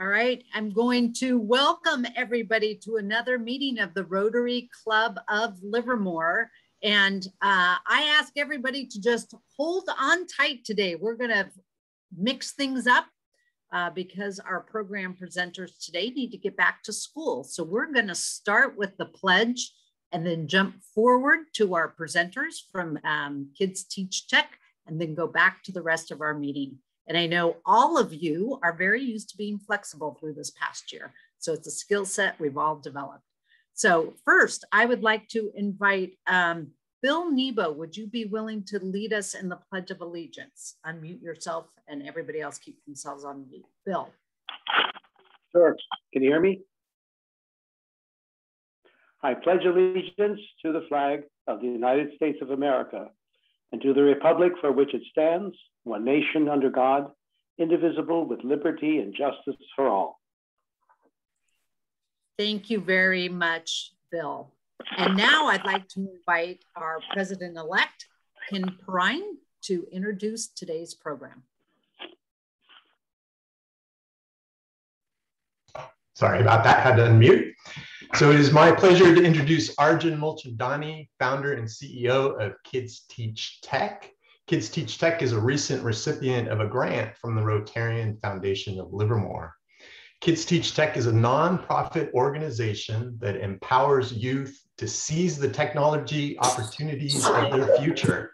All right, I'm going to welcome everybody to another meeting of the Rotary Club of Livermore. And uh, I ask everybody to just hold on tight today. We're going to mix things up uh, because our program presenters today need to get back to school. So we're going to start with the pledge and then jump forward to our presenters from um, Kids Teach Tech and then go back to the rest of our meeting. And I know all of you are very used to being flexible through this past year. So it's a skill set we've all developed. So first, I would like to invite um, Bill Nebo. Would you be willing to lead us in the Pledge of Allegiance? Unmute yourself and everybody else keep themselves on mute. Bill. Sure. Can you hear me? I pledge allegiance to the flag of the United States of America and to the republic for which it stands, one nation under God, indivisible with liberty and justice for all. Thank you very much, Bill. And now I'd like to invite our president-elect, Ken Perrine, to introduce today's program. Sorry about that, had to unmute. So it is my pleasure to introduce Arjun Mulchandani, founder and CEO of Kids Teach Tech. Kids Teach Tech is a recent recipient of a grant from the Rotarian Foundation of Livermore. Kids Teach Tech is a nonprofit organization that empowers youth to seize the technology opportunities of their future.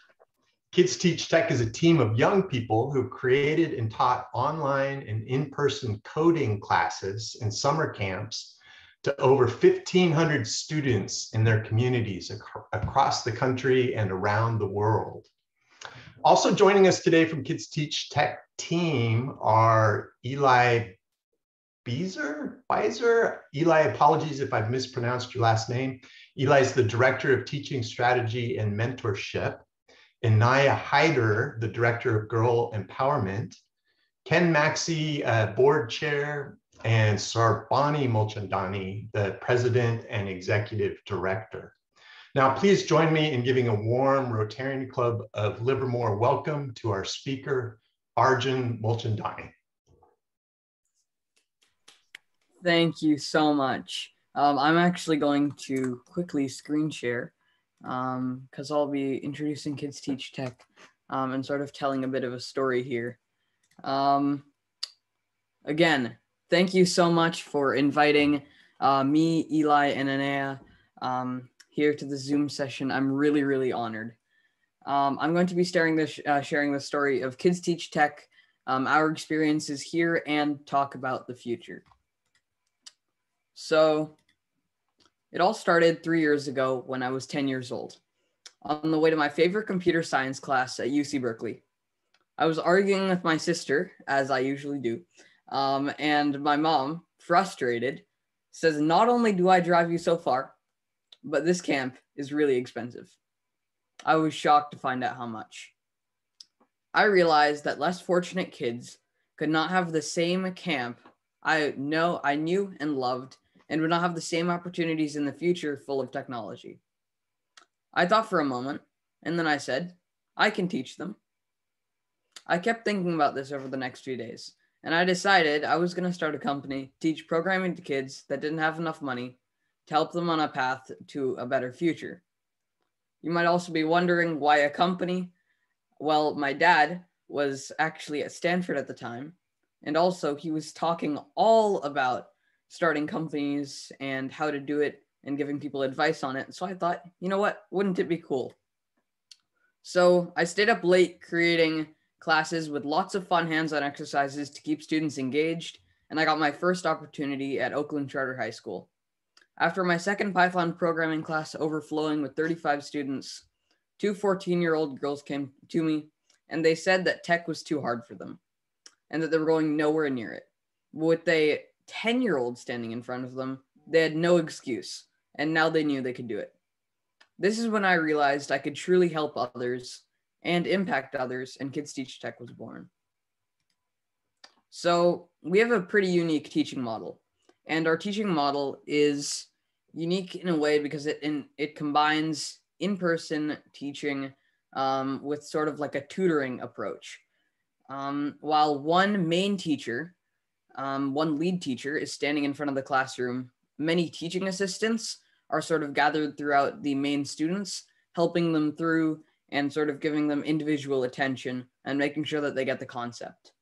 Kids Teach Tech is a team of young people who created and taught online and in-person coding classes and summer camps to over 1,500 students in their communities ac across the country and around the world. Also joining us today from Kids Teach Tech team are Eli Beezer, Beiser. Eli, apologies if I've mispronounced your last name. Eli is the Director of Teaching Strategy and Mentorship. Inaya Hyder, the Director of Girl Empowerment. Ken Maxey, uh, Board Chair and Sarbani Mulchandani, the president and executive director. Now, please join me in giving a warm Rotarian Club of Livermore welcome to our speaker, Arjun Mulchandani. Thank you so much. Um, I'm actually going to quickly screen share because um, I'll be introducing Kids Teach Tech um, and sort of telling a bit of a story here. Um, again, thank you so much for inviting uh, me, Eli, and Anaya um, here to the Zoom session. I'm really, really honored. Um, I'm going to be sharing this, uh, sharing the story of Kids Teach Tech, um, our experiences here, and talk about the future. So, it all started three years ago when I was 10 years old, on the way to my favorite computer science class at UC Berkeley. I was arguing with my sister, as I usually do, um, and my mom, frustrated, says, Not only do I drive you so far, but this camp is really expensive. I was shocked to find out how much. I realized that less fortunate kids could not have the same camp I know I knew and loved and would not have the same opportunities in the future full of technology. I thought for a moment and then I said, I can teach them. I kept thinking about this over the next few days and I decided I was going to start a company, teach programming to kids that didn't have enough money to help them on a path to a better future. You might also be wondering why a company. Well, my dad was actually at Stanford at the time, and also he was talking all about starting companies and how to do it and giving people advice on it. So I thought, you know what? Wouldn't it be cool? So I stayed up late creating classes with lots of fun hands-on exercises to keep students engaged, and I got my first opportunity at Oakland Charter High School. After my second Python programming class overflowing with 35 students, two 14-year-old girls came to me and they said that tech was too hard for them and that they were going nowhere near it. With a 10-year-old standing in front of them, they had no excuse, and now they knew they could do it. This is when I realized I could truly help others and impact others, and Kids Teach Tech was born. So we have a pretty unique teaching model, and our teaching model is unique in a way because it in, it combines in-person teaching um, with sort of like a tutoring approach. Um, while one main teacher um, one lead teacher is standing in front of the classroom. Many teaching assistants are sort of gathered throughout the main students, helping them through and sort of giving them individual attention and making sure that they get the concept.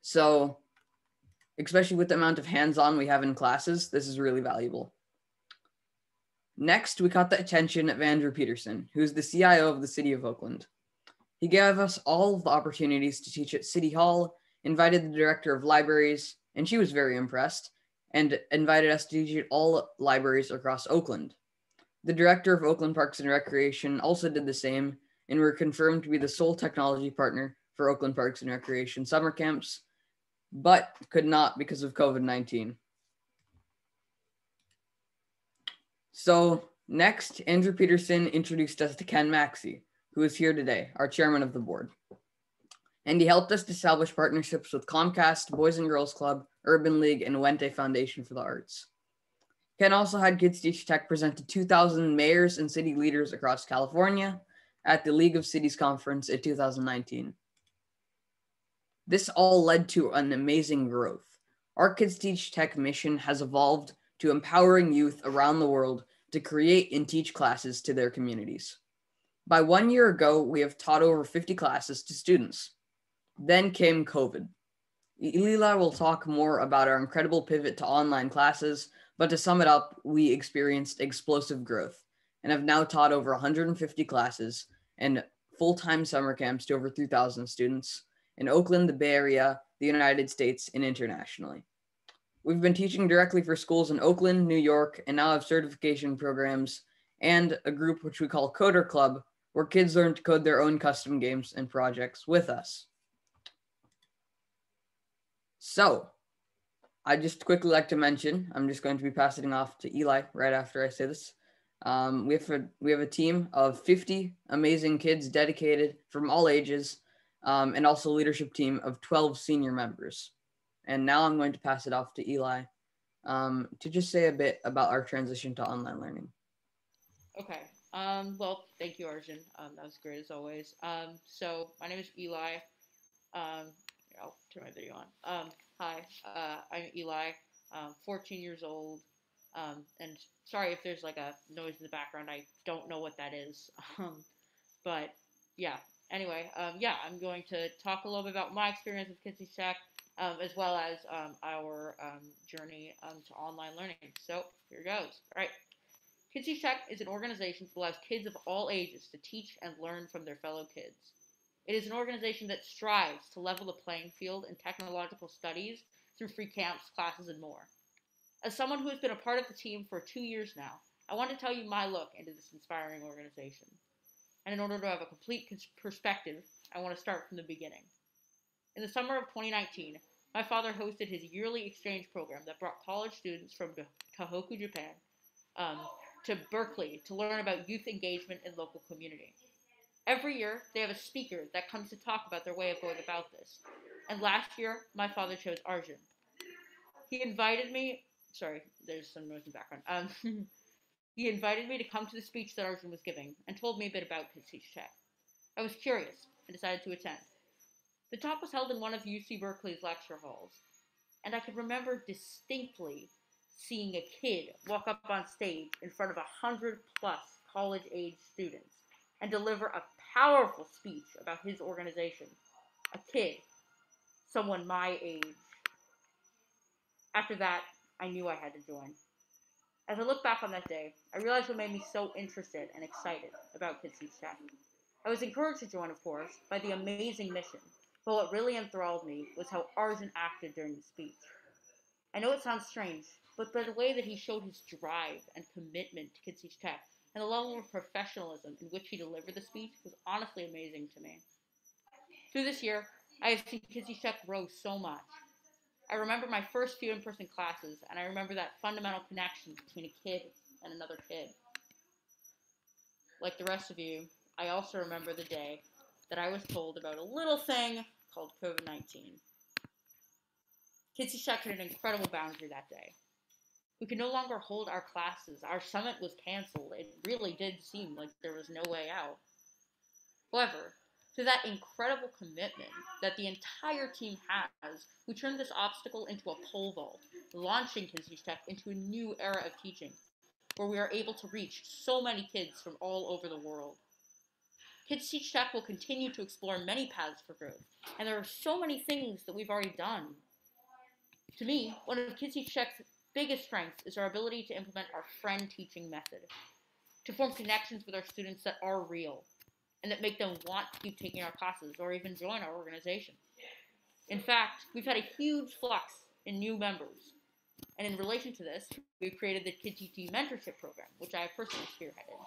So, especially with the amount of hands on we have in classes, this is really valuable. Next, we caught the attention of Andrew Peterson, who's the CIO of the City of Oakland. He gave us all the opportunities to teach at City Hall, invited the director of libraries, and she was very impressed, and invited us to teach at all libraries across Oakland. The director of Oakland Parks and Recreation also did the same, and were confirmed to be the sole technology partner for Oakland Parks and Recreation summer camps, but could not because of COVID 19. So, next, Andrew Peterson introduced us to Ken Maxey, who is here today, our chairman of the board. And he helped us establish partnerships with Comcast, Boys and Girls Club, Urban League, and Wente Foundation for the Arts. Ken also had Kids Teach Tech present to 2,000 mayors and city leaders across California at the League of Cities Conference in 2019. This all led to an amazing growth. Our Kids Teach Tech mission has evolved to empowering youth around the world to create and teach classes to their communities. By one year ago, we have taught over 50 classes to students. Then came COVID. Elila will talk more about our incredible pivot to online classes, but to sum it up, we experienced explosive growth and have now taught over 150 classes and full time summer camps to over 3,000 students in Oakland, the Bay Area, the United States, and internationally. We've been teaching directly for schools in Oakland, New York, and now have certification programs and a group which we call Coder Club, where kids learn to code their own custom games and projects with us. So, I just quickly like to mention, I'm just going to be passing off to Eli right after I say this. Um, we have a, we have a team of 50 amazing kids dedicated from all ages, um, and also leadership team of 12 senior members. And now I'm going to pass it off to Eli um, to just say a bit about our transition to online learning. Okay. Um, well, thank you, Arjun. Um, that was great as always. Um, so my name is Eli. Um, I'll turn my video on. Um, hi, uh, I'm Eli. I'm 14 years old. Um, and sorry if there's like a noise in the background. I don't know what that is. Um, but yeah. Anyway, um, yeah, I'm going to talk a little bit about my experience with Teach Tech, um, as well as um, our um, journey um, to online learning. So here goes. All right. Teach Tech is an organization that allows kids of all ages to teach and learn from their fellow kids. It is an organization that strives to level the playing field in technological studies through free camps, classes, and more. As someone who has been a part of the team for two years now, I want to tell you my look into this inspiring organization. And in order to have a complete perspective, I want to start from the beginning. In the summer of 2019, my father hosted his yearly exchange program that brought college students from Tohoku, Japan, um, to Berkeley to learn about youth engagement in local community. Every year, they have a speaker that comes to talk about their way of going about this. And last year, my father chose Arjun. He invited me sorry, there's some noise in the background. Um, he invited me to come to the speech that Arjun was giving and told me a bit about his teach tech. I was curious and decided to attend. The talk was held in one of UC Berkeley's lecture halls, and I could remember distinctly seeing a kid walk up on stage in front of a hundred plus college age students and deliver a powerful speech about his organization. A kid, someone my age. After that, I knew I had to join. As I look back on that day, I realized what made me so interested and excited about Kids Teach Tech. I was encouraged to join, of course, by the amazing mission, but what really enthralled me was how Arjun acted during the speech. I know it sounds strange, but by the way that he showed his drive and commitment to Kids Teach Tech and the level of professionalism in which he delivered the speech was honestly amazing to me. Through this year, I have seen Teach grow so much, I remember my first few in person classes, and I remember that fundamental connection between a kid and another kid. Like the rest of you, I also remember the day that I was told about a little thing called COVID 19. Kids Teach hit an incredible boundary that day. We could no longer hold our classes. Our summit was canceled. It really did seem like there was no way out. However, through that incredible commitment that the entire team has, we turned this obstacle into a pole vault, launching Teach Tech into a new era of teaching, where we are able to reach so many kids from all over the world. Kids Teach Tech will continue to explore many paths for growth, and there are so many things that we've already done. To me, one of Kids Teach Tech's biggest strengths is our ability to implement our friend teaching method, to form connections with our students that are real, and that make them want to keep taking our classes or even join our organization. In fact, we've had a huge flux in new members. And in relation to this, we've created the KidTT Mentorship Program, which I have personally spearheaded.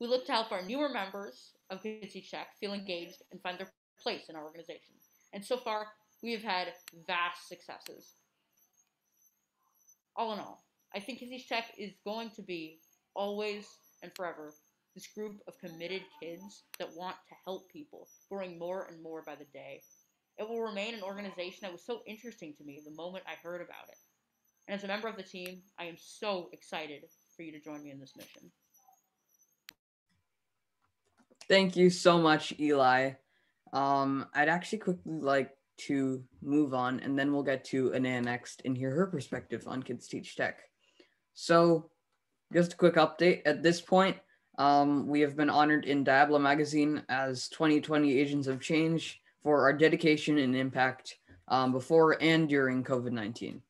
We look to help our newer members of KidTT Tech feel engaged and find their place in our organization. And so far, we have had vast successes. All in all, I think KidTeach Tech is going to be always and forever this group of committed kids that want to help people, growing more and more by the day. It will remain an organization that was so interesting to me the moment I heard about it. And as a member of the team, I am so excited for you to join me in this mission. Thank you so much, Eli. Um, I'd actually quickly like to move on, and then we'll get to Anaya next and hear her perspective on Kids Teach Tech. So, just a quick update. At this point, um, we have been honored in Diablo Magazine as 2020 Agents of Change for our dedication and impact um, before and during COVID 19.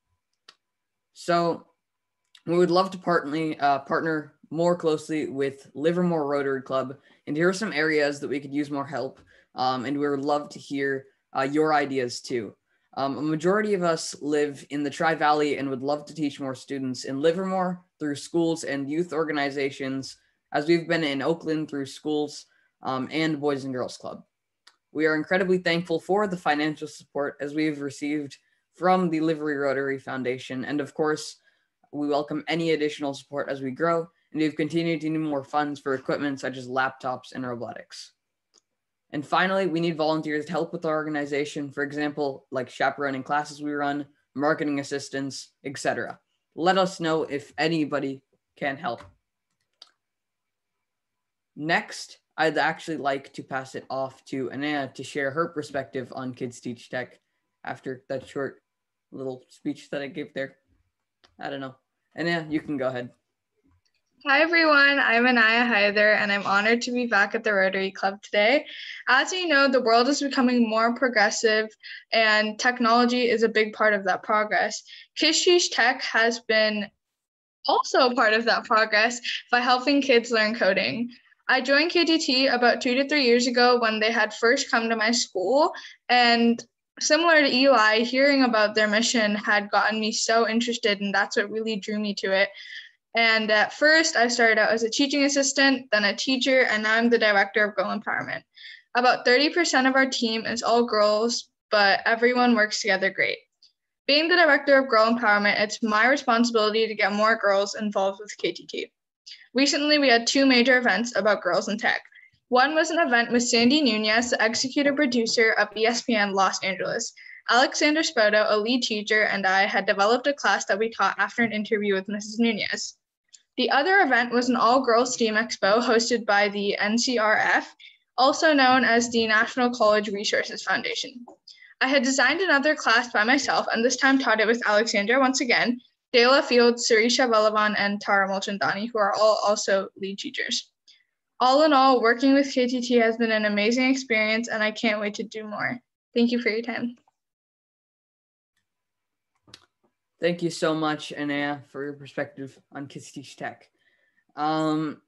So, we would love to partly, uh, partner more closely with Livermore Rotary Club, and here are some areas that we could use more help. Um, and we would love to hear uh, your ideas too. Um, a majority of us live in the Tri Valley and would love to teach more students in Livermore through schools and youth organizations as we've been in Oakland through schools um, and Boys and Girls Club. We are incredibly thankful for the financial support as we've received from the Livery Rotary Foundation. And of course, we welcome any additional support as we grow, and we've continued to need more funds for equipment such as laptops and robotics. And finally, we need volunteers to help with our organization, for example, like chaperoning classes we run, marketing assistance, etc. Let us know if anybody can help. Next, I'd actually like to pass it off to Anaya to share her perspective on Kids Teach Tech after that short little speech that I gave there. I don't know. Anaya, you can go ahead. Hi everyone, I'm Anaya Hyder and I'm honored to be back at the Rotary Club today. As you know, the world is becoming more progressive and technology is a big part of that progress. Teach Tech has been also a part of that progress by helping kids learn coding. I joined KTT about two to three years ago when they had first come to my school. And similar to Eli, hearing about their mission had gotten me so interested, and that's what really drew me to it. And at first, I started out as a teaching assistant, then a teacher, and now I'm the director of Girl Empowerment. About 30% of our team is all girls, but everyone works together great. Being the director of Girl Empowerment, it's my responsibility to get more girls involved with KTT. Recently, we had two major events about girls in tech. One was an event with Sandy Nunez, the executive producer of ESPN Los Angeles. Alexander Spoto, a lead teacher, and I had developed a class that we taught after an interview with Mrs. Nunez. The other event was an all girls STEAM Expo hosted by the NCRF, also known as the National College Resources Foundation. I had designed another class by myself and this time taught it with Alexandra once again, Dela Field, Sarisha Velavan, and Tara Mulchandani, who are all also lead teachers. All in all, working with KTT has been an amazing experience, and I can't wait to do more. Thank you for your time. Thank you so much, Anaya, for your perspective on Kids Teach Tech. Um,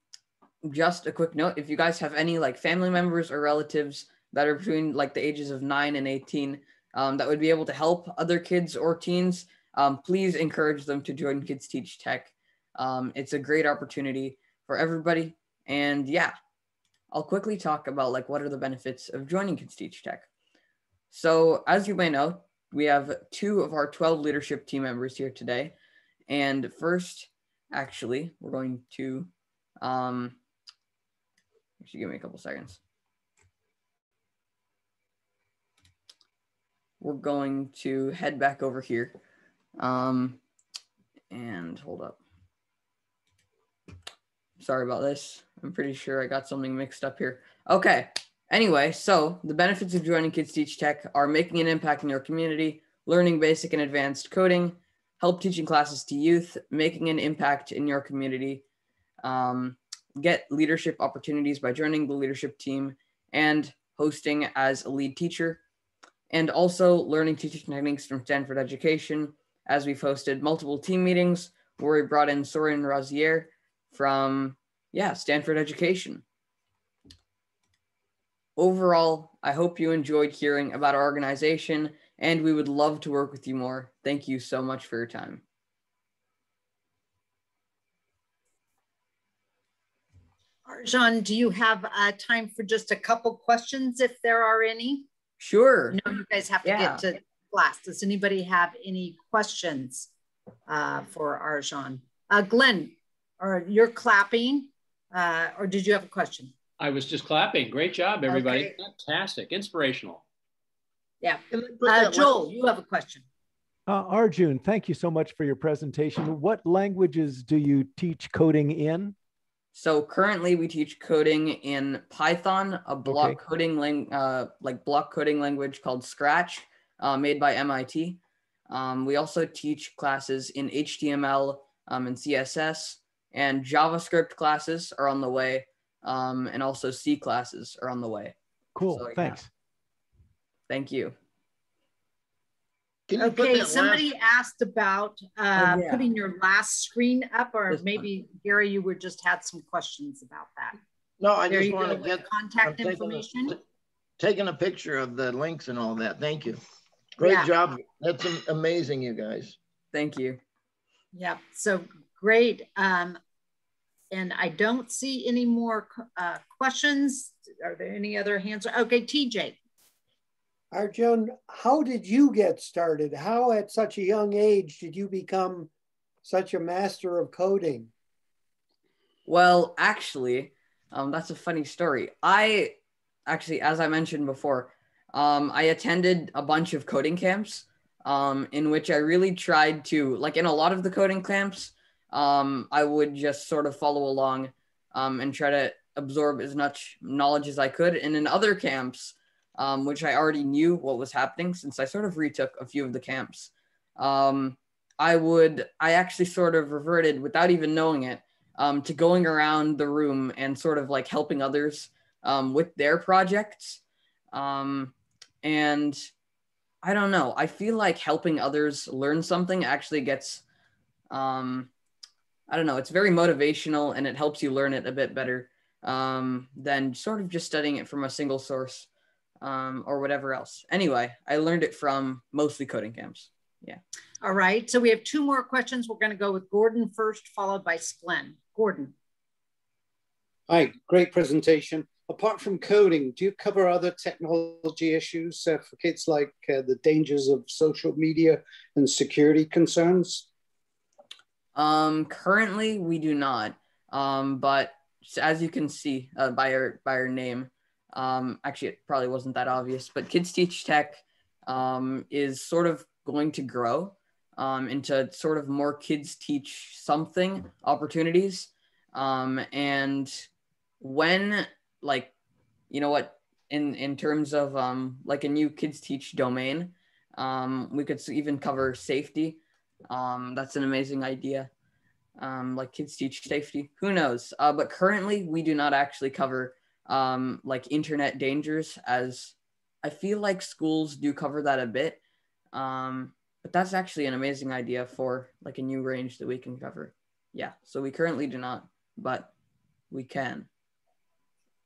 just a quick note: if you guys have any like family members or relatives that are between like the ages of nine and eighteen, um, that would be able to help other kids or teens, um, please encourage them to join Kids Teach Tech. Um, it's a great opportunity for everybody. And yeah, I'll quickly talk about like what are the benefits of joining Kids Teach Tech. So as you may know, we have two of our 12 leadership team members here today. And first, actually, we're going to, um, actually give me a couple seconds. We're going to head back over here um, and hold up. Sorry about this. I'm pretty sure I got something mixed up here. Okay. Anyway, so the benefits of joining Kids Teach Tech are making an impact in your community, learning basic and advanced coding, help teaching classes to youth, making an impact in your community, um, get leadership opportunities by joining the leadership team, and hosting as a lead teacher, and also learning teaching techniques from Stanford Education, as we've hosted multiple team meetings where we brought in Soren Razier from, yeah, Stanford Education. Overall, I hope you enjoyed hearing about our organization and we would love to work with you more. Thank you so much for your time. Arjun, do you have uh, time for just a couple questions if there are any? Sure. No, you guys have to yeah. get to class. Does anybody have any questions uh, for Arjun? Uh, Glenn, or you're clapping, uh, or did you have a question? I was just clapping. Great job, everybody. Okay. Fantastic. Inspirational. Yeah. Uh, Joel, you have a question. Uh, Arjun, thank you so much for your presentation. What languages do you teach coding in? So currently we teach coding in Python, a block okay. coding lang- uh, like block coding language called Scratch, uh, made by MIT. Um, we also teach classes in HTML um, and CSS, and JavaScript classes are on the way, um, and also C classes are on the way. Cool. So, Thanks. Thank you. you okay, somebody last... asked about uh, oh, yeah. putting your last screen up, or this maybe one. Gary, you were just had some questions about that. No, I there just want to get contact information. A, taking a picture of the links and all that. Thank you. Great yeah. job. That's amazing, you guys. Thank you. Yeah, so great. Um, and I don't see any more uh, questions. Are there any other hands? Okay, TJ. Arjun, how did you get started? How at such a young age did you become such a master of coding? Well, actually, um, that's a funny story. I actually, as I mentioned before, um, I attended a bunch of coding camps um, in which I really tried to, like in a lot of the coding camps, um, I would just sort of follow along um, and try to absorb as much knowledge as I could. And in other camps, um, which I already knew what was happening since I sort of retook a few of the camps. Um, I would, I actually sort of reverted without even knowing it um, to going around the room and sort of like helping others um, with their projects. And I don't know, I feel like helping others learn something actually gets, um, I don't know, it's very motivational and it helps you learn it a bit better than sort of just studying it from a single source um, or whatever else. Anyway, I learned it from mostly coding camps. Yeah. All right. So we have two more questions. We're going to go with Gordon first, followed by Splen. Gordon. Hi, great presentation. Apart from coding, do you cover other technology issues uh, for kids like uh, the dangers of social media and security concerns? Um, currently, we do not. Um, but as you can see uh, by our by our name, um, actually, it probably wasn't that obvious, but Kids Teach Tech um, is sort of going to grow um, into sort of more kids teach something opportunities. Um, and when, like, you know what, in, in terms of um, like a new kids teach domain, um, we could even cover safety. That's an amazing idea. Um, like kids teach safety, who knows? Uh, but currently, we do not actually cover um, like internet dangers, as I feel like schools do cover that a bit. Um, but that's actually an amazing idea for like a new range that we can cover. Yeah, so we currently do not, but we can.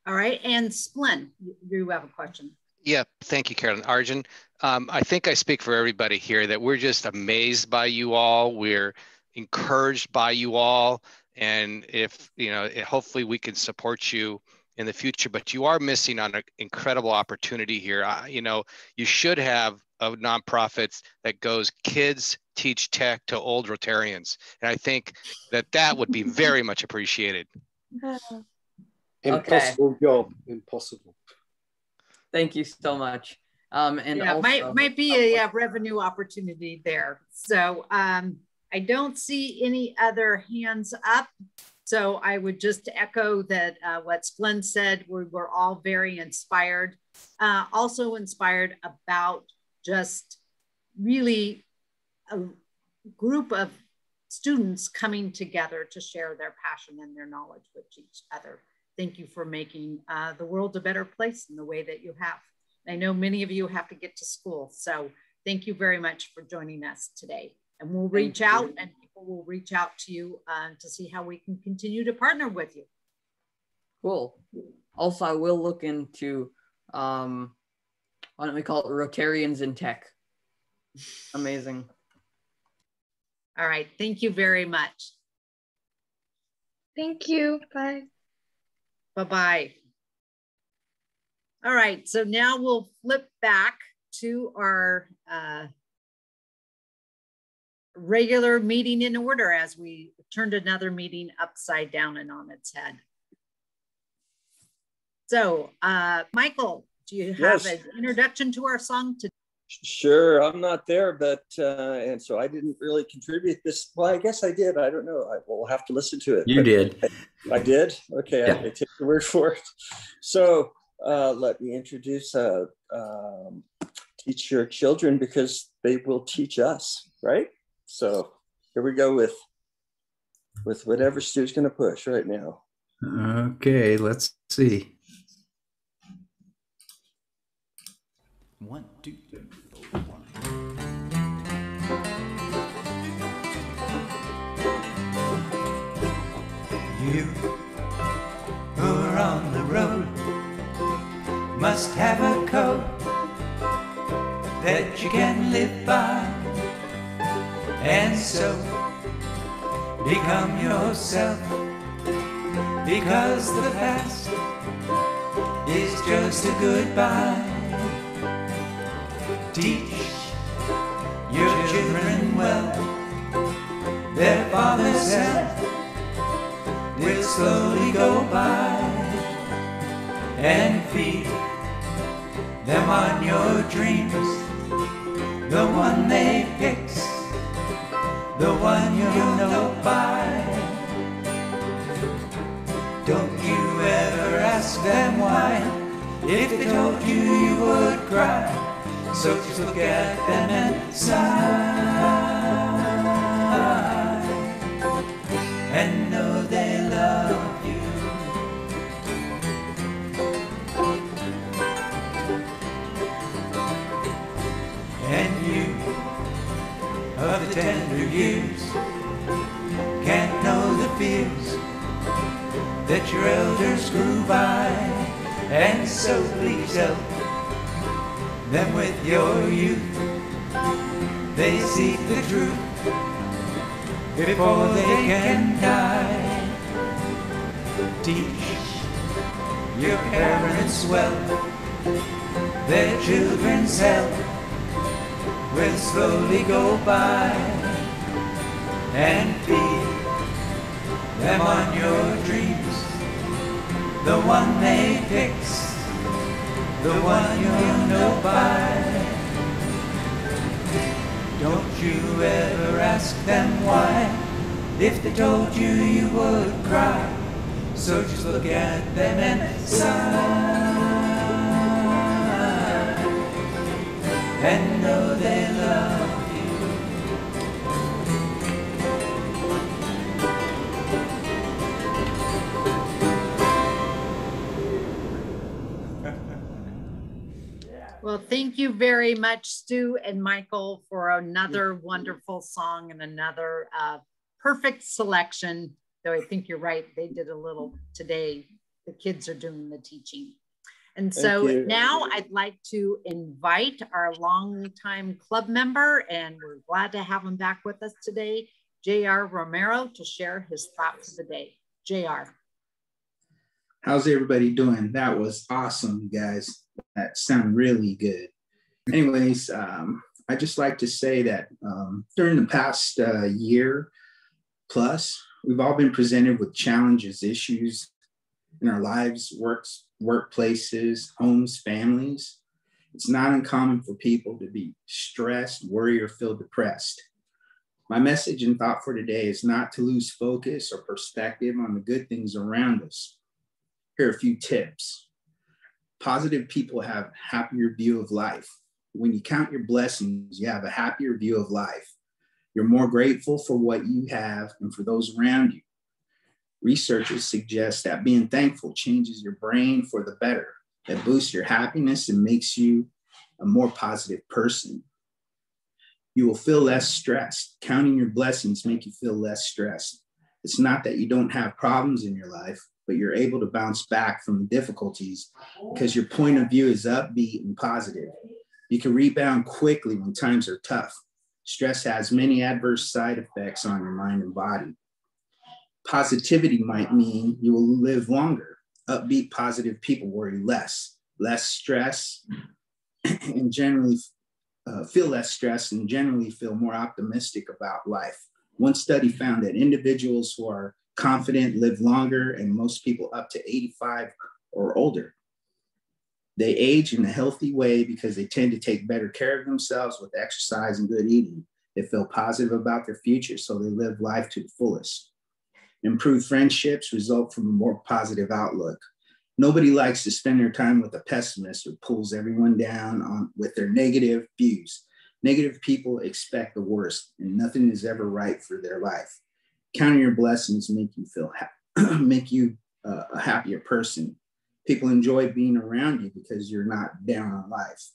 All right, and Splin, you have a question. Yeah, thank you, Carolyn. Arjun, um, I think I speak for everybody here that we're just amazed by you all. We're encouraged by you all. And if, you know, hopefully we can support you in the future, but you are missing on an incredible opportunity here. Uh, you know, you should have a nonprofit that goes kids teach tech to old Rotarians. And I think that that would be very much appreciated. Impossible okay. job, impossible. Thank you so much. Um, and yeah, also, might might be a, a revenue opportunity there. So um, I don't see any other hands up. So I would just echo that uh, what Splend said, we were all very inspired, uh, also inspired about just really a group of students coming together to share their passion and their knowledge with each other. Thank you for making uh, the world a better place in the way that you have. I know many of you have to get to school, so thank you very much for joining us today. And we'll reach out and people will reach out to you uh, to see how we can continue to partner with you. Cool. Also, I will look into, um, why don't we call it Rotarians in Tech? Amazing. All right. Thank you very much. Thank you. Bye. Bye-bye. All right. So now we'll flip back to our uh, regular meeting in order as we turned another meeting upside down and on its head. So, uh, Michael, do you have yes. an introduction to our song today? Sure, I'm not there, but uh, and so I didn't really contribute this. Well, I guess I did. I don't know. I will have to listen to it. You did. I, I, did. Okay, yeah. I, I take the word for it. So uh, let me introduce uh, um, teach your children because they will teach us, right? So here we go with with whatever Stu's going to push right now. Okay, let's see. One, two, You who are on the road must have a code that you can live by, and so become yourself. Because the past is just a goodbye. Teach your children well. Their father's slowly go by and feed them on your dreams. The one they fix, the one you'll know by. Don't you ever ask them why. If they told you, you would cry. So just look at them and sigh and tender years can't know the fears that your elders grew by, and so please help them with your youth. They seek the truth before they can die. Teach your parents well, their children's health will slowly go by and feed them on your dreams, the one they fix the one you'll know by. Don't you ever ask them why. If they told you, you would cry. So just look at them and sigh. And know they love you. Well, thank you very much, Stu and Michael, for another wonderful song and another uh, perfect selection. Though I think you're right, they did a little today. The kids are doing the teaching. And so now I'd like to invite our longtime club member, and we're glad to have him back with us today, J.R. Romero, to share his thoughts of the day. J.R. How's everybody doing? That was awesome, guys that sound really good. Anyways, um, I just like to say that um, during the past uh, year plus, we've all been presented with challenges, issues in our lives, works, workplaces, homes, families. It's not uncommon for people to be stressed, worried, or feel depressed. My message and thought for today is not to lose focus or perspective on the good things around us. Here are a few tips. Positive people have happier view of life. When you count your blessings, you have a happier view of life. You're more grateful for what you have and for those around you. Researchers suggest that being thankful changes your brain for the better. It boosts your happiness and makes you a more positive person. You will feel less stressed. Counting your blessings make you feel less stressed. It's not that you don't have problems in your life, but you're able to bounce back from the difficulties because your point of view is upbeat and positive. You can rebound quickly when times are tough. Stress has many adverse side effects on your mind and body. Positivity might mean you will live longer. Upbeat, positive people worry less, less stress, and generally uh, feel less stress and generally feel more optimistic about life. One study found that individuals who are confident live longer, and most people up to 85 or older. They age in a healthy way because they tend to take better care of themselves with exercise and good eating. They feel positive about their future, so they live life to the fullest. Improved friendships result from a more positive outlook. Nobody likes to spend their time with a pessimist who pulls everyone down on, with their negative views. Negative people expect the worst, and nothing is ever right for their life. Counting your blessings make you feel ha- make you uh, a happier person. People enjoy being around you because you're not down on life.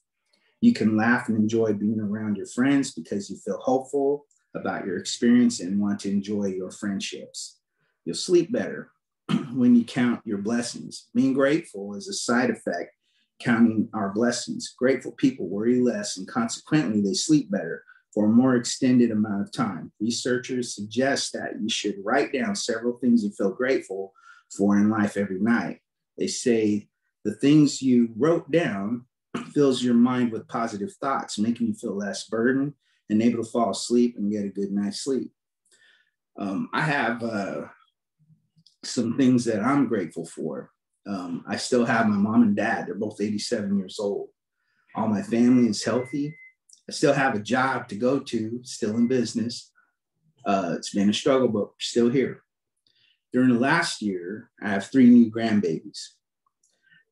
You can laugh and enjoy being around your friends because you feel hopeful about your experience and want to enjoy your friendships. You'll sleep better when you count your blessings. Being grateful is a side effect counting our blessings. Grateful people worry less and consequently they sleep better for a more extended amount of time. Researchers suggest that you should write down several things you feel grateful for in life every night. They say the things you wrote down fills your mind with positive thoughts, making you feel less burdened and able to fall asleep and get a good night's sleep. Um, I have uh, some things that I'm grateful for. Um, I still have my mom and dad. They're both 87 years old. All my family is healthy. I still have a job to go to, still in business. Uh, it's been a struggle, but still here. During the last year, I have three new grandbabies.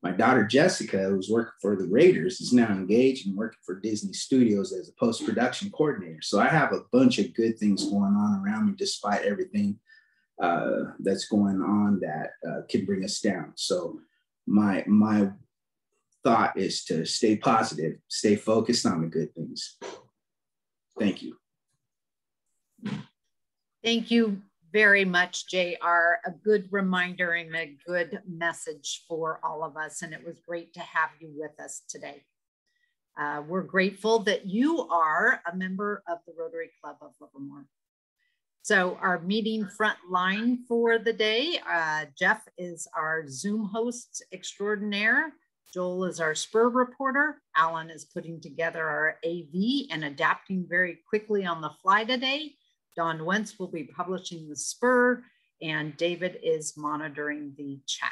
My daughter Jessica, who's working for the Raiders, is now engaged and working for Disney Studios as a post production coordinator. So I have a bunch of good things going on around me, despite everything uh, that's going on that uh, can bring us down. So my my thought is to stay positive, stay focused on the good things. Thank you. Thank you very much, JR. A good reminder and a good message for all of us. And it was great to have you with us today. Uh, we're grateful that you are a member of the Rotary Club of Livermore. So our meeting front line for the day, uh, Jeff is our Zoom host extraordinaire. Joel is our Spur reporter. Alan is putting together our AV and adapting very quickly on the fly today. Don Wentz will be publishing the Spur and David is monitoring the chat.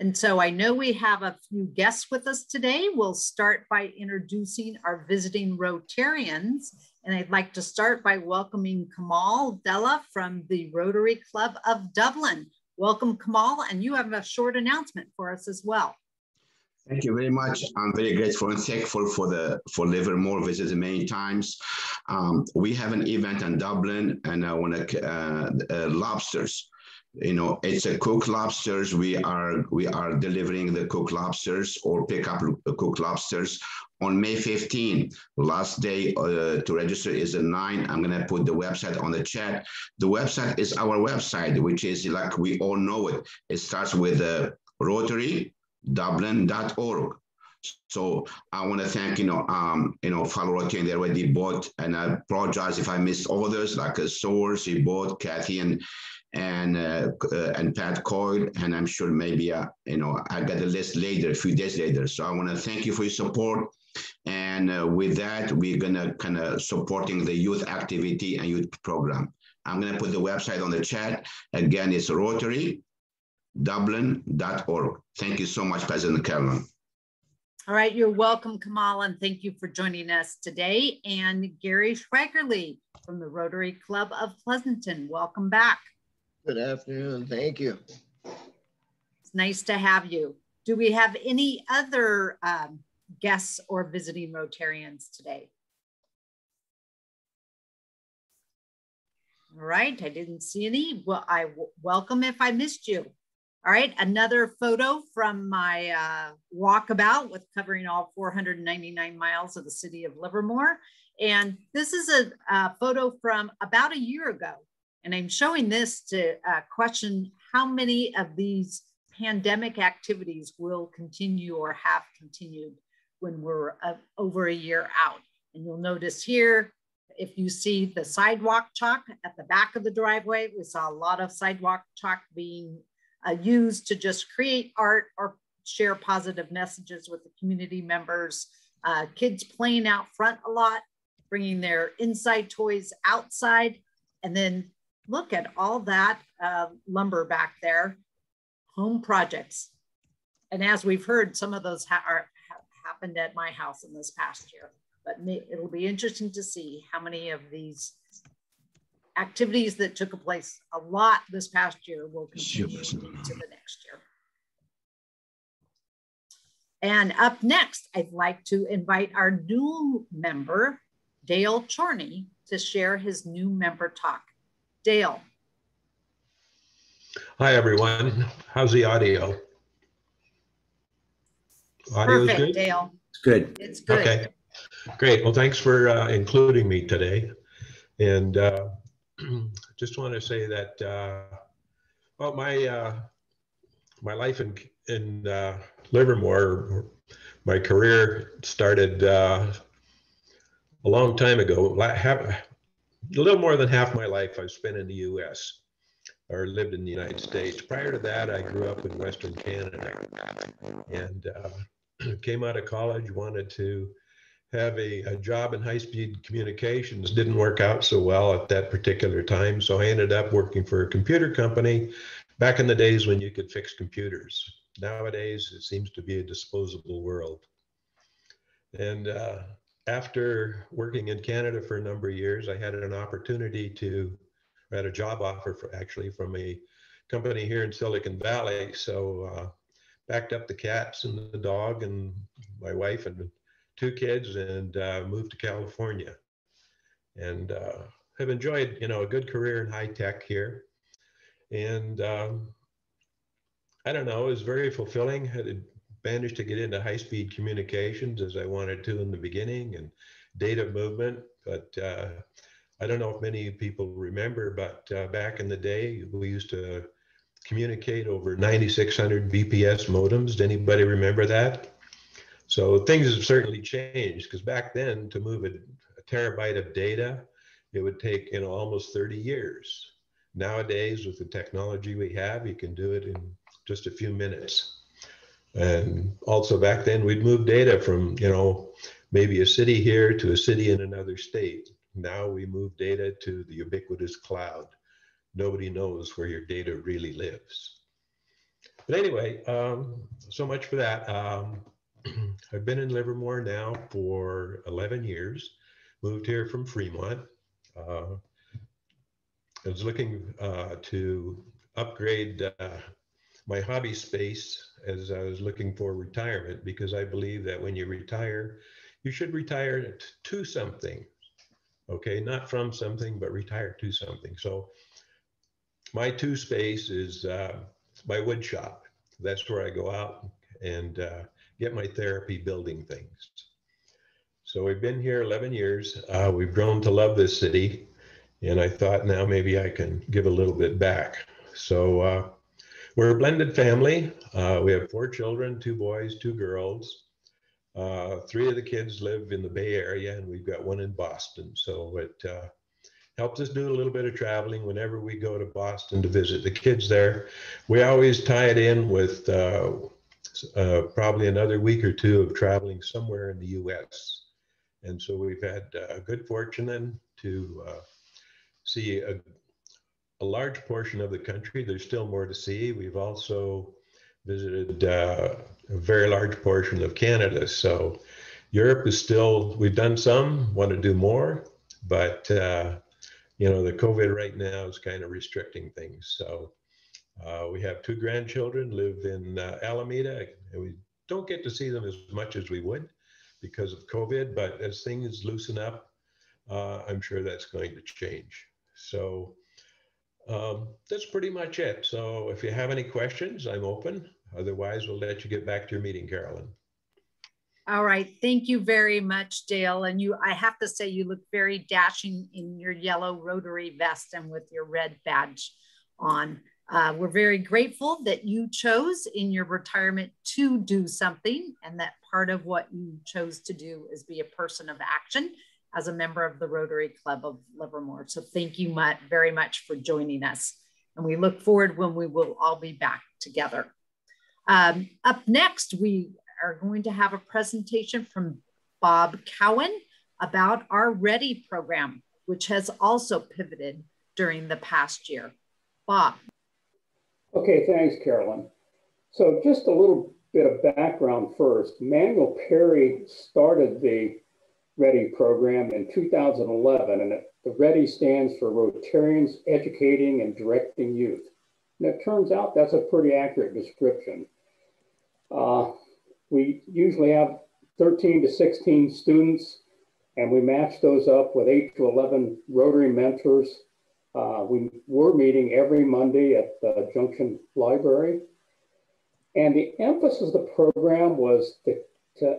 And so I know we have a few guests with us today. We'll start by introducing our visiting Rotarians. And I'd like to start by welcoming Kamal Della from the Rotary Club of Dublin. Welcome, Kamal, and you have a short announcement for us as well. Thank you very much. I'm very grateful and thankful for the for Livermore visited many times. Um, we have an event in Dublin, and I want to uh, uh, lobsters. You know, it's a cook lobsters. We are we are delivering the cook lobsters or pick up cook lobsters on May 15. Last day uh, to register is the 9. I'm going to put the website on the chat. The website is our website, which is like we all know it. It starts with uh, Rotary dublin.org. So I want to thank, you know, um, you know, Follow Rotary, they already bought, and I apologize if I missed others, like a source, he bought Kathy and and uh, uh, and Pat Coyle, and I'm sure maybe, uh, you know, I got the list later, a few days later. So I want to thank you for your support. And uh, with that, we're gonna kind of supporting the youth activity and youth program. I'm gonna put the website on the chat. Again, it's Rotary dublin.org. Thank you so much, President Carolyn. All right, you're welcome, Kamal, and thank you for joining us today. And Gary Schweigerly from the Rotary Club of Pleasanton, welcome back. Good afternoon, thank you. It's nice to have you. Do we have any other um, guests or visiting Rotarians today? All right, I didn't see any. Well, I welcome if I missed you. All right, another photo from my uh, walkabout with covering all 499 miles of the city of Livermore. And this is a, a photo from about a year ago. And I'm showing this to uh, question how many of these pandemic activities will continue or have continued when we're over a year out. And you'll notice here, if you see the sidewalk chalk at the back of the driveway, we saw a lot of sidewalk chalk being uh, used to just create art or share positive messages with the community members. Uh, kids playing out front a lot, bringing their inside toys outside, and then look at all that uh, lumber back there, home projects. And as we've heard, some of those are, happened at my house in this past year. But it'll be interesting to see how many of these activities that took place a lot this past year will continue into the next year. And up next, I'd like to invite our new member, Dale Chorney, to share his new member talk. Dale. Hi, everyone. How's the audio? Audio's Perfect, good? Dale. It's good. It's good. Okay. Great. Well, thanks for uh, including me today. And uh, just want to say that, uh, well, my uh, my life in in uh, Livermore, my career started uh, a long time ago. Half, a little more than half my life I've spent in the U.S. or lived in the United States. Prior to that, I grew up in Western Canada and uh, came out of college, wanted to have a, a job in high speed communications didn't work out so well at that particular time. So I ended up working for a computer company back in the days when you could fix computers. Nowadays, it seems to be a disposable world. And uh, after working in Canada for a number of years, I had an opportunity to, I had a job offer for actually from a company here in Silicon Valley. So uh, backed up the cats and the dog and my wife and two kids and uh, moved to California. And uh, have enjoyed, you know, a good career in high tech here. And um, I don't know, it was very fulfilling. Had managed to get into high speed communications as I wanted to in the beginning and data movement. But uh, I don't know if many people remember, but uh, back in the day, we used to communicate over 9600 BPS modems. Does anybody remember that? So things have certainly changed because back then to move a, a, terabyte of data, it would take you know almost 30 years. Nowadays, with the technology we have, you can do it in just a few minutes. And also back then, we'd move data from you know maybe a city here to a city in another state. Now we move data to the ubiquitous cloud. Nobody knows where your data really lives. But anyway, um, so much for that. Um, I've been in Livermore now for 11 years, moved here from Fremont. Uh, I was looking uh, to upgrade uh, my hobby space as I was looking for retirement because I believe that when you retire, you should retire to something. Okay, not from something, but retire to something. So my two space is uh, my wood shop. That's where I go out and uh, get my therapy building things. So we've been here 11 years. Uh, we've grown to love this city. And I thought now maybe I can give a little bit back. So uh, we're a blended family. Uh, we have four children, two boys, two girls. Uh, three of the kids live in the Bay Area and we've got one in Boston. So it uh, helps us do a little bit of traveling whenever we go to Boston to visit the kids there. We always tie it in with uh, uh, probably another week or two of traveling somewhere in the US. And so we've had uh, good fortune then to uh, see a, a, large portion of the country. There's still more to see. We've also visited a very large portion of Canada. So Europe is still, we've done some, want to do more, but uh, you know, the COVID right now is kind of restricting things. So uh, we have two grandchildren live in uh, Alameda, and we don't get to see them as much as we would because of COVID. But as things loosen up, uh, I'm sure that's going to change. So um, that's pretty much it. So if you have any questions, I'm open. Otherwise, we'll let you get back to your meeting, Carolyn. All right. Thank you very much, Dale. And you, I have to say, you look very dashing in your yellow Rotary vest and with your red badge on. Uh, we're very grateful that you chose in your retirement to do something, and that part of what you chose to do is be a person of action as a member of the Rotary Club of Livermore. So thank you very much for joining us. And we look forward when we will all be back together. Um, up next, we are going to have a presentation from Bob Cowan about our READY program, which has also pivoted during the past year. Bob. Okay, thanks, Carolyn. So just a little bit of background first. Manuel Perry started the READY program in 2011, and it, the READY stands for Rotarians Educating and Directing Youth. And it turns out that's a pretty accurate description. Uh, we usually have 13 to 16 students, and we match those up with 8 to 11 Rotary mentors. Uh, we were meeting every Monday at the Junction Library. And the emphasis of the program was to, to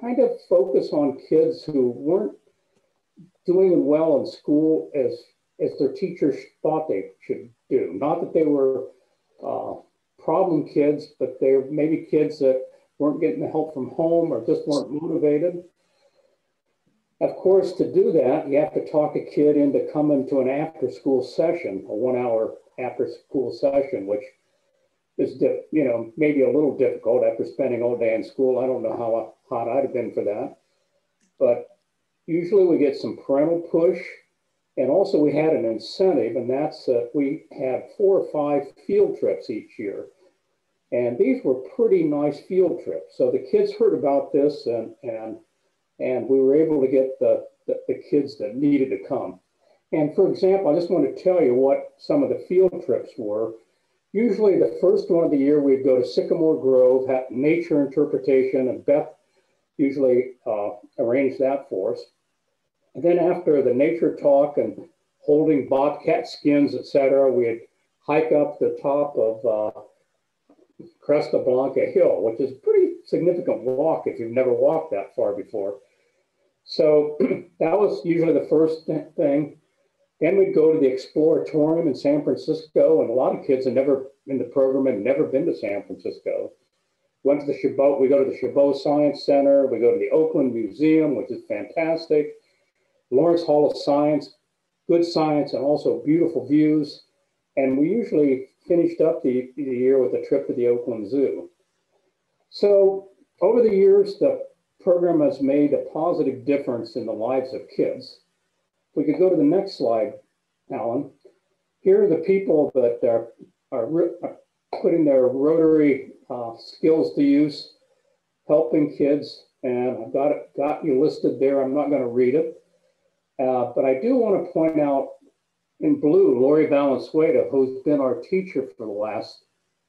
kind of focus on kids who weren't doing well in school as, as their teachers thought they should do. Not that they were uh, problem kids, but they're maybe kids that weren't getting the help from home or just weren't motivated. Of course, to do that, you have to talk a kid into coming to an after school session, a one hour after school session, which is, you know, maybe a little difficult after spending all day in school. I don't know how hot I'd have been for that. But usually we get some parental push. And also we had an incentive, and that's uh, we had four or five field trips each year. And these were pretty nice field trips. So the kids heard about this and, and, and we were able to get the, the, the kids that needed to come. And for example, I just want to tell you what some of the field trips were. Usually the first one of the year, we'd go to Sycamore Grove, have nature interpretation, and Beth usually uh, arranged that for us. And then after the nature talk and holding bobcat skins, etc., we'd hike up the top of uh, Cresta Blanca Hill, which is a pretty significant walk if you've never walked that far before. So that was usually the first thing. Then we'd go to the Exploratorium in San Francisco, and a lot of kids had never in the program had never been to San Francisco. Went to the Chabot, we go to the Chabot Science Center, we go to the Oakland Museum, which is fantastic. Lawrence Hall of Science, good science, and also beautiful views. And we usually finished up the, the year with a trip to the Oakland Zoo. So over the years, the program has made a positive difference in the lives of kids. If we could go to the next slide, Alan. Here are the people that are, are, are putting their Rotary uh, skills to use, helping kids, and I've got, it, got you listed there. I'm not going to read it. Uh, but I do want to point out in blue, Lori Valenzuela, who's been our teacher for the last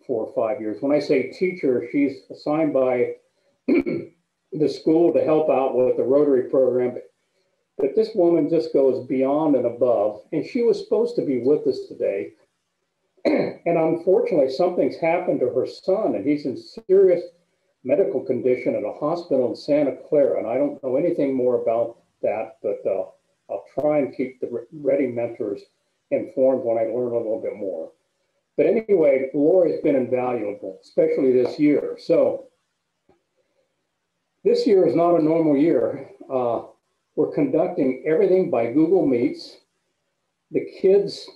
four or five years. When I say teacher, she's assigned by the school to help out with the Rotary program. But this woman just goes beyond and above, and she was supposed to be with us today. and unfortunately, something's happened to her son, and he's in serious medical condition at a hospital in Santa Clara. And I don't know anything more about that, but uh, I'll try and keep the Ready mentors informed when I learn a little bit more. But anyway, Lori has been invaluable, especially this year. So this year is not a normal year. Uh, we're conducting everything by Google Meets. The kids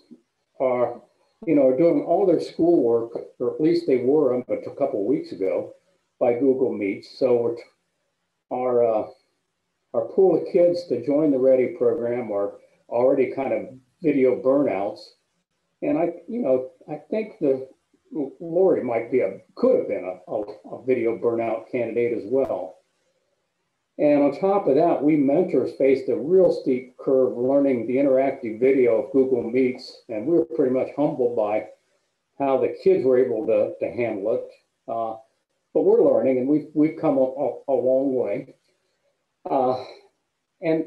are, you know, doing all their schoolwork, or at least they were a couple of weeks ago, by Google Meets. So our uh, our pool of kids to join the Ready program are already kind of video burnouts. And I, you know, I think the Lori might be a, could have been a, a, a video burnout candidate as well. And on top of that, we mentors faced a real steep curve learning the interactive video of Google Meets, and we were pretty much humbled by how the kids were able to, to handle it. Uh, but we're learning, and we've, we've come a, a, a long way. Uh, and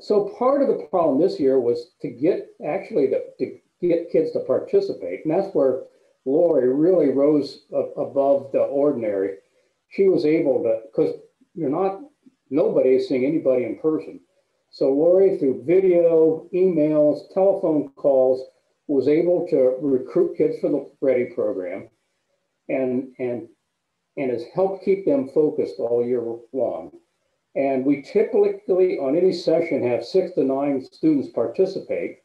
so part of the problem this year was to get actually to, to get kids to participate. And that's where Lori really rose above the ordinary. She was able to, because you're not, nobody seeing anybody in person. So Lori, through video, emails, telephone calls, was able to recruit kids for the Ready program and, and, and has helped keep them focused all year long. And we typically, on any session, have six to nine students participate.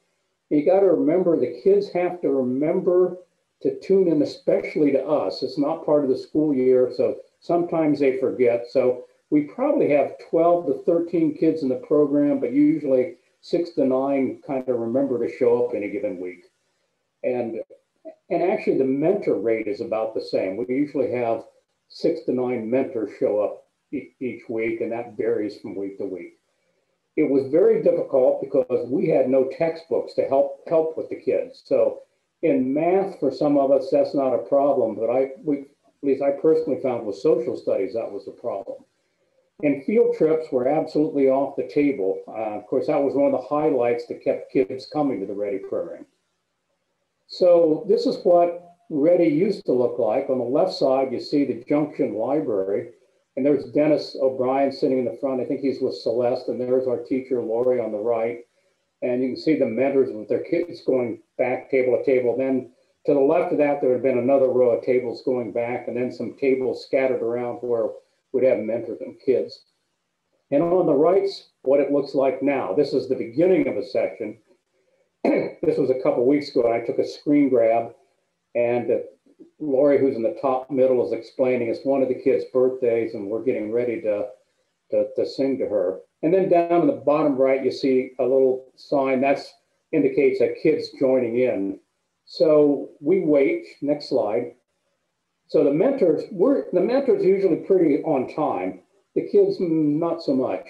You got to remember the kids have to remember to tune in, especially to us. It's not part of the school year, so sometimes they forget. So we probably have 12 to 13 kids in the program, but usually six to nine kind of remember to show up in a given week. And, and actually the mentor rate is about the same. We usually have six to nine mentors show up each week, and that varies from week to week. It was very difficult because we had no textbooks to help help with the kids. So in math, for some of us, that's not a problem. But I, we, at least I personally found with social studies, that was a problem. And field trips were absolutely off the table. Uh, of course, that was one of the highlights that kept kids coming to the Ready program. So this is what Ready used to look like. On the left side, you see the Junction Library. And there's Dennis O'Brien sitting in the front. I think he's with Celeste. And there's our teacher, Lori, on the right. And you can see the mentors with their kids going back table to table. Then to the left of that, there had been another row of tables going back, and then some tables scattered around where we'd have mentors and kids. And on the right, what it looks like now. This is the beginning of a section. this was a couple weeks ago, and I took a screen grab, and uh, Lori, who's in the top middle, is explaining it's one of the kids' birthdays, and we're getting ready to, to, to sing to her. And then down in the bottom right, you see a little sign that indicates that kids joining in. So we wait, next slide. So the mentors, we're, the mentors usually pretty on time. The kids, not so much.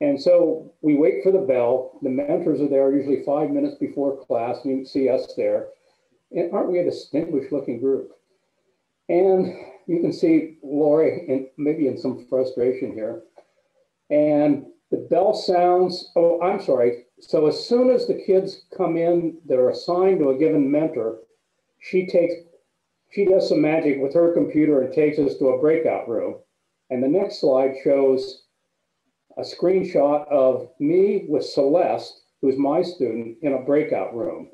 And so we wait for the bell. The mentors are there usually five minutes before class, and you see us there. Aren't we a distinguished looking group? And you can see Lori, in, maybe in some frustration here. And the bell sounds, oh, I'm sorry. So as soon as the kids come in that are assigned to a given mentor, she takes, she does some magic with her computer and takes us to a breakout room. And the next slide shows a screenshot of me with Celeste, who's my student, in a breakout room.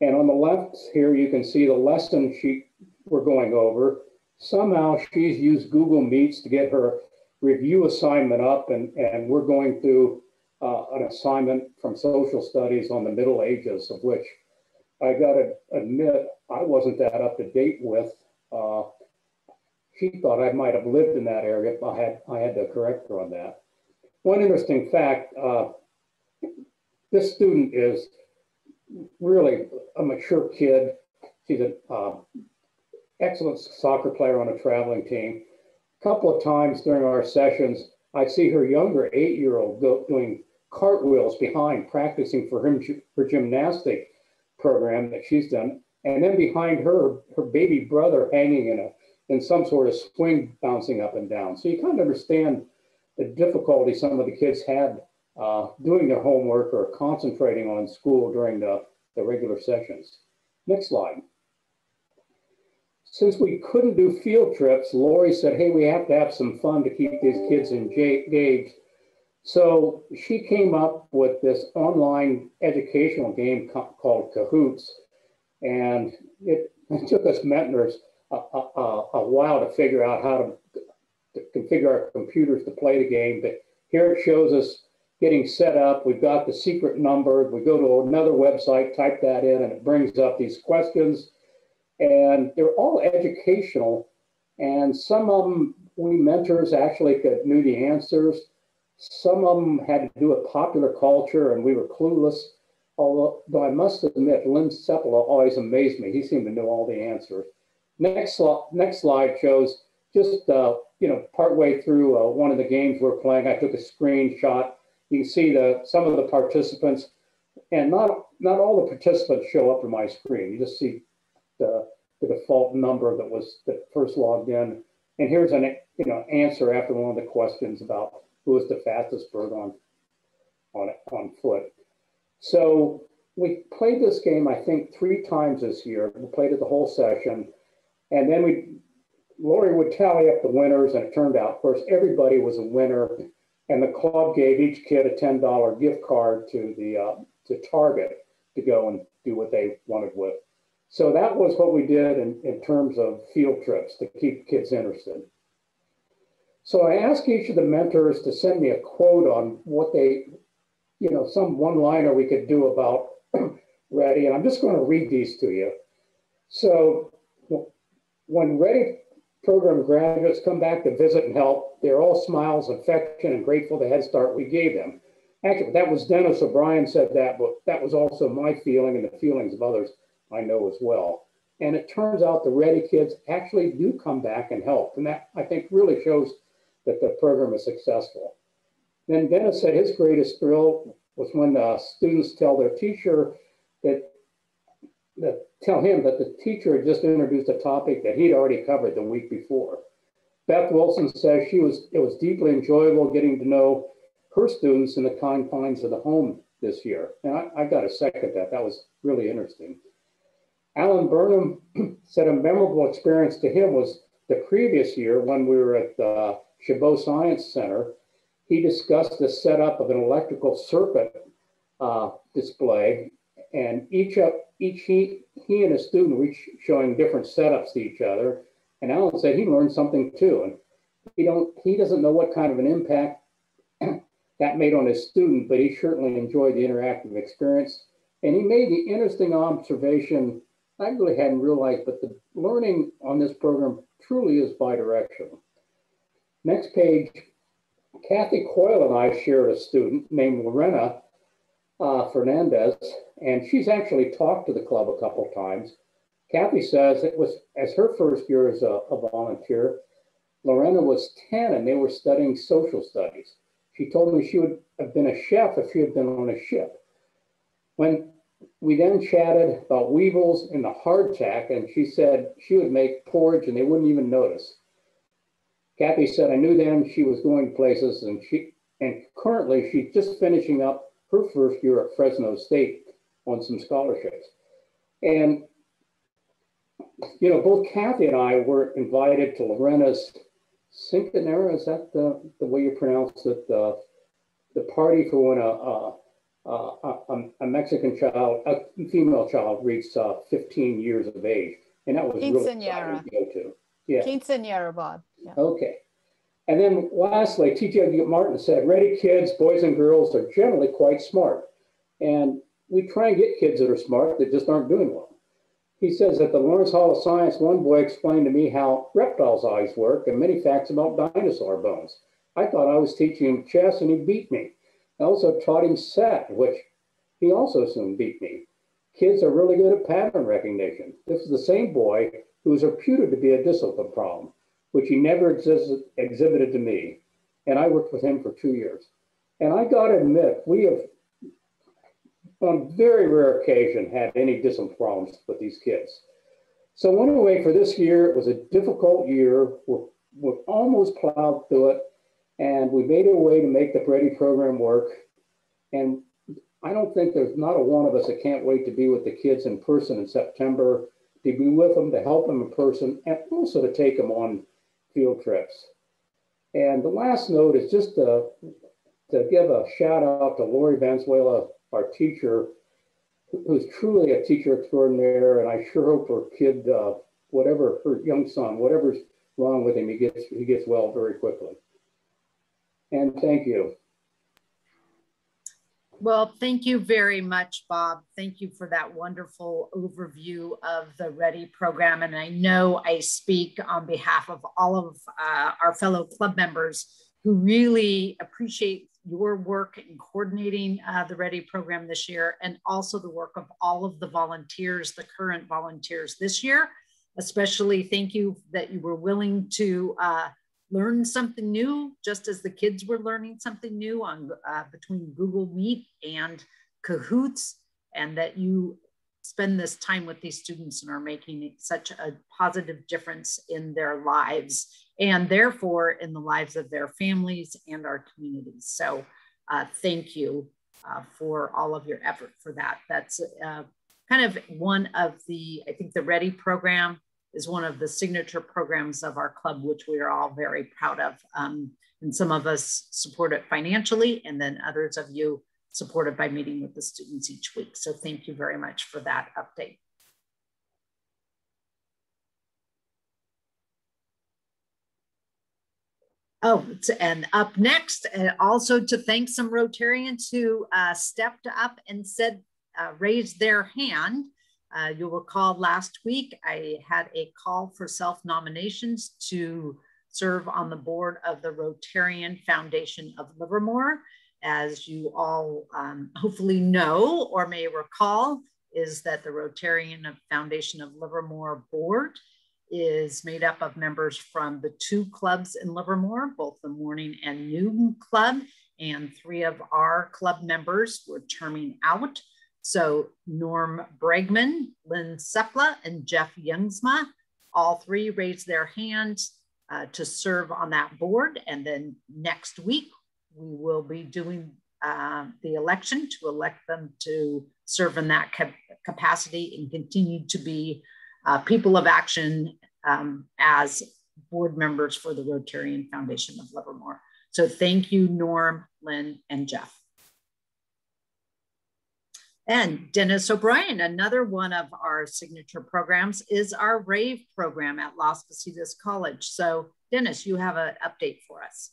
And on the left here, you can see the lesson sheet we're going over. Somehow she's used Google Meets to get her review assignment up, and, and we're going through uh, an assignment from social studies on the Middle Ages, of which I got to admit I wasn't that up to date with. Uh, she thought I might have lived in that area, I had, I had to correct her on that. One interesting fact, uh, this student is really a mature kid. She's an uh, excellent soccer player on a traveling team A couple of times during our sessions, I see her younger eight-year-old doing cartwheels behind, practicing for her, her gymnastic program that she's done. And then behind her, her baby brother hanging in a in some sort of swing, bouncing up and down. So you kind of understand the difficulty some of the kids had uh, doing their homework or concentrating on school during the, the regular sessions. Next slide since we couldn't do field trips, Lori said, hey, we have to have some fun to keep these kids engaged. So she came up with this online educational game called Kahoots. And it, it took us mentors a, a, a, while to figure out how to configure our computers to play the game. But here it shows us getting set up. We've got the secret number. We go to another website, type that in, and it brings up these questions and they're all educational. And some of them, we mentors actually could, knew the answers. Some of them had to do with popular culture, and we were clueless. although though I must admit, Lynn Seppala always amazed me. He seemed to know all the answers. Next, next slide shows just, uh, you know, partway through uh, one of the games we're playing, I took a screenshot. You can see the some of the participants, and not not all the participants show up on my screen. You just see the, the default number that was that first logged in. And here's an you know answer after one of the questions about who was the fastest bird on on on foot. So we played this game I think three times this year. We played it the whole session, and then we Lori would tally up the winners, and it turned out, of course, everybody was a winner, and the club gave each kid a ten dollar gift card to the uh, to Target to go and do what they wanted with. So that was what we did in, in terms of field trips to keep kids interested. So I asked each of the mentors to send me a quote on what they, you know, some one liner we could do about Ready. And I'm just going to read these to you. So when Ready program graduates come back to visit and help, they're all smiles, affection, and grateful the Head Start we gave them. Actually, that was Dennis O'Brien said that, but that was also my feeling and the feelings of others I know as well. And it turns out the Ready kids actually do come back and help. And that I think really shows that the program is successful. Then Dennis said his greatest thrill was when the students tell their teacher that, that tell him that the teacher had just introduced a topic that he'd already covered the week before. Beth Wilson says she was it was deeply enjoyable getting to know her students in the confines of the home this year. And I, I got to second that. That was really interesting. Alan Burnham said a memorable experience to him was the previous year when we were at the Chabot Science Center. He discussed the setup of an electrical circuit uh, display, and each of each he, he and his student were each showing different setups to each other. And Alan said he learned something too, and he don't he doesn't know what kind of an impact that made on his student, but he certainly enjoyed the interactive experience. And he made the interesting observation I really hadn't realized, but the learning on this program truly is bidirectional. Next page, Kathy Coyle and I shared a student named Lorena uh, Fernandez, and she's actually talked to the club a couple times. Kathy says it was as her first year as a, a volunteer. Lorena was 10 and they were studying social studies. She told me she would have been a chef if she had been on a ship. When we then chatted about weevils in the hardtack, and she said she would make porridge and they wouldn't even notice. Kathy said, I knew then she was going places, and she and currently she's just finishing up her first year at Fresno State on some scholarships. And you know, both Kathy and I were invited to Lorena's Cinquenera, is that the, the way you pronounce it? The, the party for when a, a a, a, Mexican child, a female child, reached uh, 15 years of age, and that was really exciting to go to. Yeah. Quinceañera, Bob. Yeah. Okay. And then lastly, T.J. Martin said, ready kids, boys and girls, are generally quite smart. And we try and get kids that are smart that just aren't doing well. He says at the Lawrence Hall of Science, one boy explained to me how reptiles' eyes work and many facts about dinosaur bones. I thought I was teaching him chess and he beat me. I also taught him set, which he also soon beat me. Kids are really good at pattern recognition. This is the same boy who was reputed to be a discipline problem, which he never exhibited to me. And I worked with him for two years. And I got to admit, we have, on very rare occasion, had any discipline problems with these kids. So anyway, for this year, it was a difficult year. We're almost plowed through it. And we made a way to make the Ready program work. And I don't think there's not a one of us that can't wait to be with the kids in person in September, to be with them, to help them in person, and also to take them on field trips. And the last note is just to, to give a shout out to Lori Valenzuela, our teacher, who's truly a teacher extraordinaire. And I sure hope her kid, uh, whatever her young son, whatever's wrong with him, he gets he gets well very quickly. And thank you. Well, thank you very much, Bob. Thank you for that wonderful overview of the READY program. And I know I speak on behalf of all of uh, our fellow club members who really appreciate your work in coordinating uh, the Ready program this year and also the work of all of the volunteers, the current volunteers this year. Especially thank you that you were willing to uh, learn something new, just as the kids were learning something new on uh, between Google Meet and Kahoots, and that you spend this time with these students and are making such a positive difference in their lives and therefore in the lives of their families and our communities. So uh, thank you uh, for all of your effort for that. That's uh, kind of one of the, I think the READY program is one of the signature programs of our club, which we are all very proud of. Um, and some of us support it financially, and then others of you supported by meeting with the students each week. So thank you very much for that update. Oh, and up next, and also to thank some Rotarians who uh, stepped up and said, uh, raised their hand. Uh, you'll recall last week I had a call for self nominations to serve on the board of the Rotarian Foundation of Livermore. As you all um, hopefully know or may recall, is that the Rotarian Foundation of Livermore board is made up of members from the two clubs in Livermore, both the morning and noon club, and three of our club members were terming out. So Norm Bregman, Lynn Seppala, and Jeff Youngsma, all three raised their hands uh, to serve on that board. And then next week, we will be doing uh, the election to elect them to serve in that cap capacity and continue to be uh, people of action um, as board members for the Rotarian Foundation of Livermore. So thank you, Norm, Lynn, and Jeff. And Dennis O'Brien, another one of our signature programs is our RAVE program at Las Positas College. So Dennis, you have an update for us.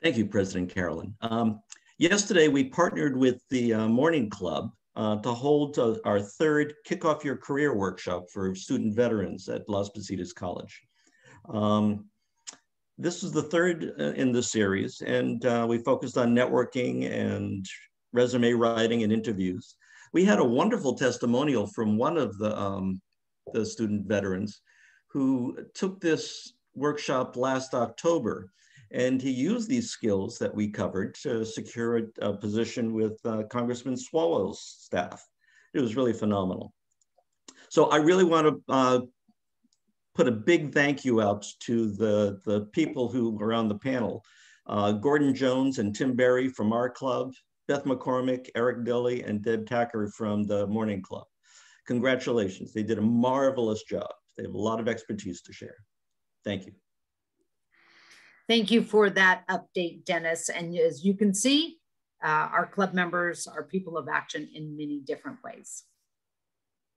Thank you, President Carolyn. Um, yesterday, we partnered with the uh, Morning Club uh, to hold uh, our third Kick Off Your Career workshop for student veterans at Las Positas College. Um, this is the third uh, in the series, and uh, we focused on networking and resume writing and interviews. We had a wonderful testimonial from one of the, um, the student veterans who took this workshop last October and he used these skills that we covered to secure a, a position with uh, Congressman Swalwell's staff. It was really phenomenal. So I really want to uh, put a big thank you out to the, the people who were on the panel. Uh, Gordon Jones and Tim Berry from our club, Beth McCormick, Eric Dilly, and Deb Tacker from the Morning Club. Congratulations, they did a marvelous job. They have a lot of expertise to share. Thank you. Thank you for that update, Dennis. And as you can see, uh, our club members are people of action in many different ways.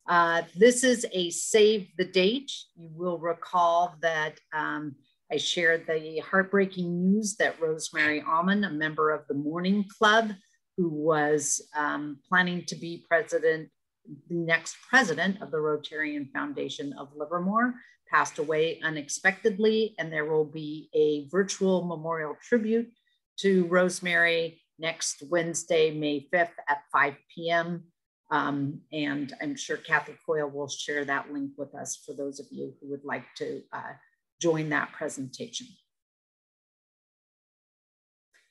Uh, this is a save the date. You will recall that um, I shared the heartbreaking news that Rosemary Almond, a member of the Morning Club, who was um, planning to be president, the next president of the Rotarian Foundation of Livermore, passed away unexpectedly, and there will be a virtual memorial tribute to Rosemary next Wednesday, May 5th at 5 p.m. Um, and I'm sure Kathy Coyle will share that link with us for those of you who would like to uh, join that presentation.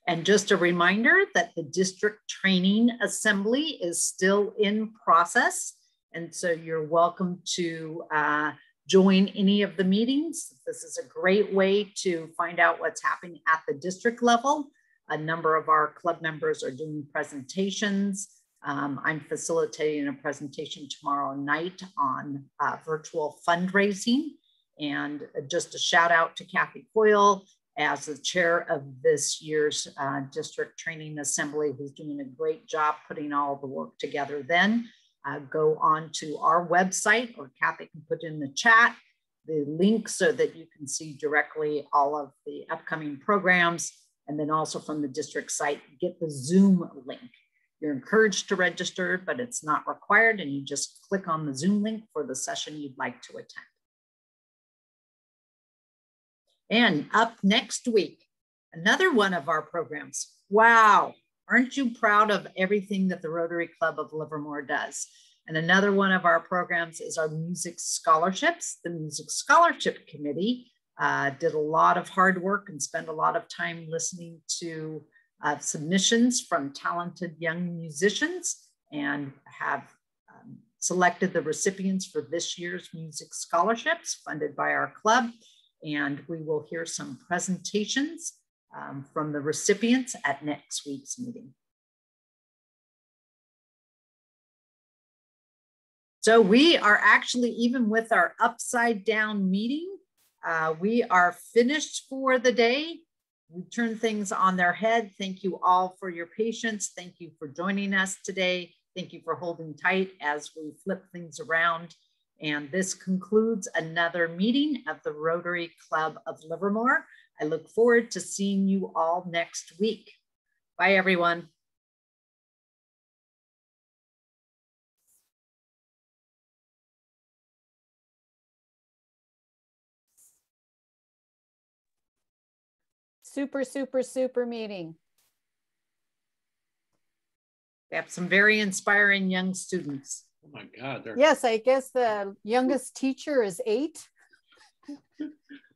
And just a reminder that the district training assembly is still in process. And so you're welcome to uh, join any of the meetings. This is a great way to find out what's happening at the district level. A number of our club members are doing presentations. Um, I'm facilitating a presentation tomorrow night on uh, virtual fundraising. And just a shout out to Kathy Coyle as the chair of this year's uh, district training assembly, who's doing a great job putting all the work together then uh, go on to our website or Kathy can put in the chat the link so that you can see directly all of the upcoming programs. And then also from the district site, get the Zoom link. You're encouraged to register, but it's not required. And you just click on the Zoom link for the session you'd like to attend. And up next week, another one of our programs. Wow, aren't you proud of everything that the Rotary Club of Livermore does? And another one of our programs is our music scholarships. The Music Scholarship Committee uh, did a lot of hard work and spent a lot of time listening to uh, submissions from talented young musicians and have um, selected the recipients for this year's music scholarships funded by our club. And we will hear some presentations um, from the recipients at next week's meeting. So we are actually, even with our upside down meeting, uh, we are finished for the day. We turn things on their head. Thank you all for your patience. Thank you for joining us today. Thank you for holding tight as we flip things around. And this concludes another meeting of the Rotary Club of Livermore. I look forward to seeing you all next week. Bye, everyone. Super, super, super meeting. We have some very inspiring young students. Oh my God. They're... Yes, I guess the youngest teacher is eight.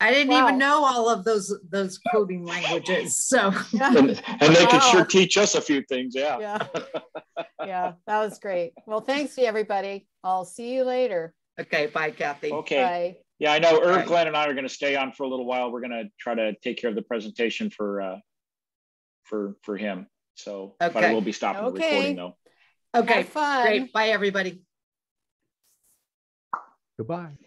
I didn't wow. even know all of those those coding languages. So yeah. and, and, they wow. can sure teach us a few things. Yeah. Yeah. yeah, that was great. Well, thanks to everybody. I'll see you later. Okay. Bye, Kathy. Okay. Bye. Yeah, I know Irv, Glenn, and I are going to stay on for a little while. We're going to try to take care of the presentation for uh, for for him. So, okay. but I will be stopping okay. the recording though. Okay. Great. Bye, everybody. Goodbye.